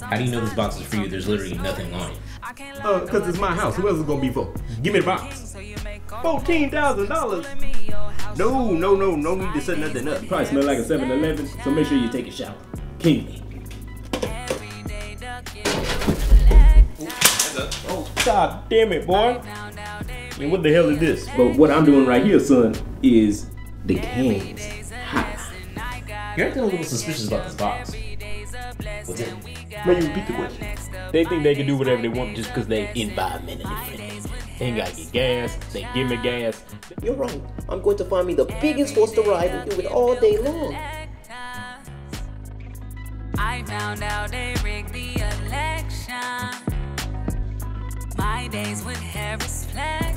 How do you know this box is for you? There's literally nothing on it. Uh, cause it's my house. Who else is gonna be for? Give me the box. so you make all Fourteen thousand dollars. me your house. No, no, no, no need to set nothing up. Probably smell like a 7-Eleven, so make sure you take a shower. King. Everyday ducking with a leg Oh, god damn it, boy. down, down, day And what the hell is this? But what I'm doing right here, son, is the cans. And I got You're acting a little suspicious about this box. days a. What's it? We May you repeat the question? They think they can do whatever they want just because they environmentally friendly. They ain't gotta get gas. They give me gas. You're wrong. I'm going to find me the biggest horse to ride and do it all day long. I found out they rigged the election. My days with Harris Fletcher.